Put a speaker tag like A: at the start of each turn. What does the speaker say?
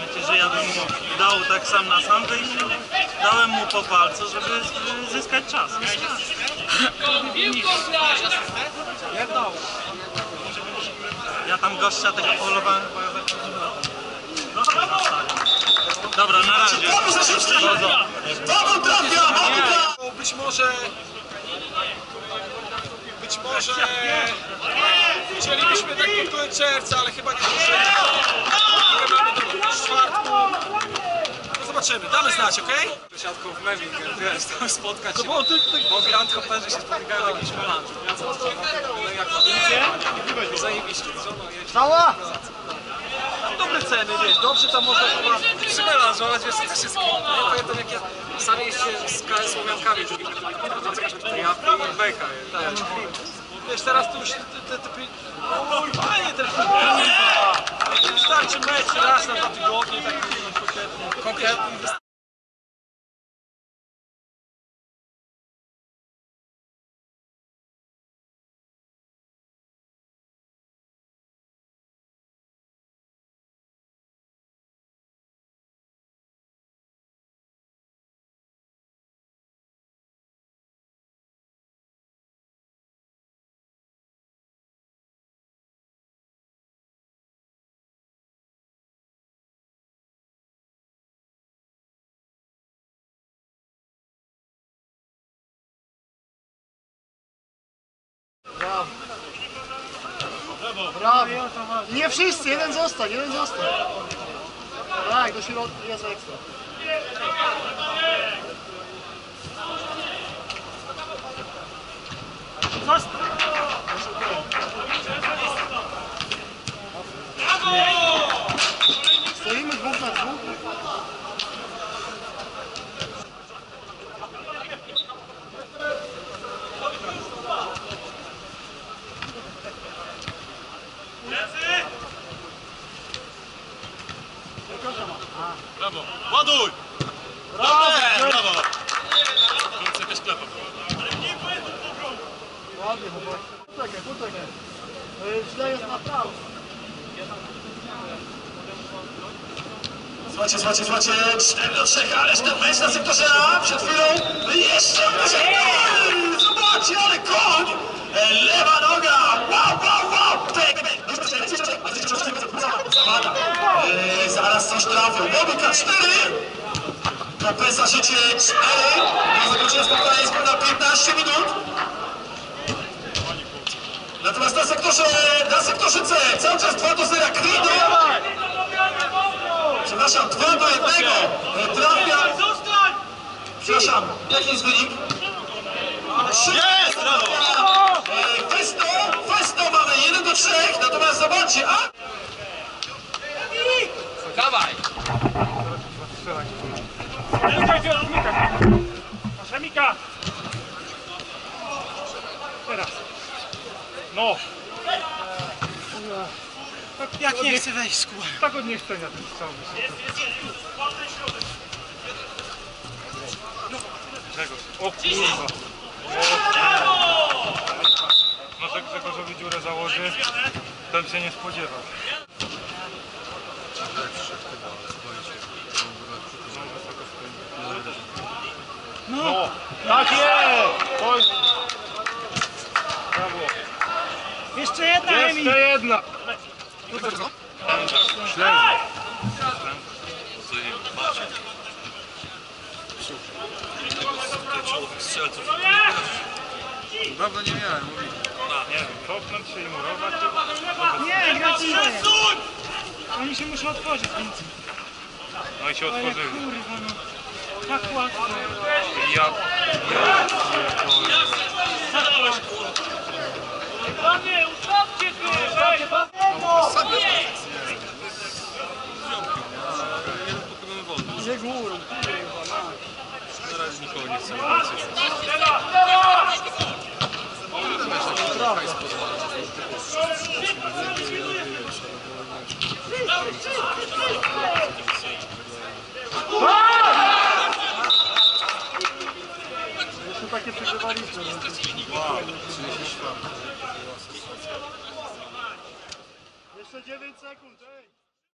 A: Wiecie, że ja bym mu dał tak sam na sam wyjść. Dałem mu po palcu, żeby zyskać czas. Ja tam gościa tego polowałem Dobra, na razie.
B: Paweł trafia! Być może... Być może... Chcielibyśmy tak pod koniec czerwca, ale chyba nie możemy. Do czwartku. No zobaczymy, damy znać, okej?
C: Siatką w Meming, wiesz, tam spotkać się, bo, bo Grand Hopperzy się spotykają na jakimś melanżu. Ja co no jak idzie, zajebiście, co no jeździ.
B: Cała! Dobre ceny, wiesz, dobrze tam można chyba...
C: Przymelanżować, wiesz, to jest klimat. Ja pamiętam jak ja sam jeździłem z KS Słowiankami, to ja i beka, tak.
B: Wiesz, teraz tu już te... te, te, te Oj, fajnie też Wystarczy mecz raz na dwa tygodnie, taki konkretny.
C: Konkretnie
D: Brawo! Nie wszyscy, jeden zostań, jeden zostań. Tak, do środka, jest ekstra. Stoimy
B: Ładuj!
D: Brawo!
B: Brawo!
D: Ładnie, chłopak. Poczekaj, poczekaj. Źle jest na prawo.
B: Słuchajcie, słuchajcie, słuchajcie, 4 do 3, ależ ten mecz na sektorze A przed chwilą jeszcze gol! Zobaczcie, ale koń! E, Lewa noga! Wow, wow, wow! Zawada. E, Zaraz coś trafią. Bobika 4! Kapesa siecie 4. Na zakończenie spotkania jest ponad 15 minut. Natomiast na sektorze, na sektorze C cały czas 2 do 0 Krino. Przepraszam, 2 do 1. Trafia. Przepraszam, jaki jest wynik? Jest! Brawo! Festo, Festo mamy 1 do 3, natomiast zobaczcie, a...
A: Teraz. No!
D: Jak nie chce wejść z kół.
A: Tak od niechcenia ten cały Grzegorz. O kurwa. Może Grzegorzowi dziurę założy. Ten się nie spodziewał. No, tak jest!
D: Jeszcze jedna,
A: Jeszcze jedna! Śledzę.
C: Dawno nie miałem, mówię.
A: Nie wiem, kopnąć się i murować.
D: Nie, gratuluję. Oni się muszą otworzyć, więc...
A: No i się
D: Ale
A: otworzyli.
D: kurwa no. Tak łatwo.
A: Ja... Ja...
D: Nie górą.
C: Na razie nikogo nie chcę.
D: Jeszcze takie przegrywaliśmy. Jeszcze Jeszcze 9 sekund, ej!